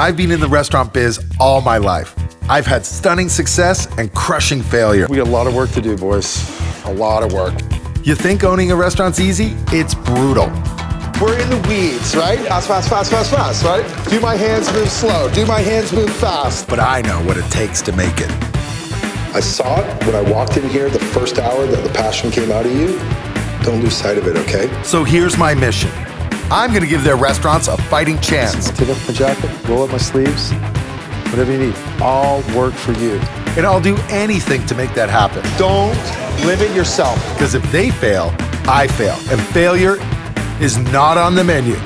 I've been in the restaurant biz all my life. I've had stunning success and crushing failure. We got a lot of work to do, boys. A lot of work. You think owning a restaurant's easy? It's brutal. We're in the weeds, right? Fast, fast, fast, fast, fast, right? Do my hands move slow? Do my hands move fast? But I know what it takes to make it. I saw it when I walked in here the first hour that the passion came out of you. Don't lose sight of it, okay? So here's my mission. I'm gonna give their restaurants a fighting chance. Take off my jacket, roll up my sleeves, whatever you need. I'll work for you. And I'll do anything to make that happen. Don't limit yourself. Because if they fail, I fail. And failure is not on the menu.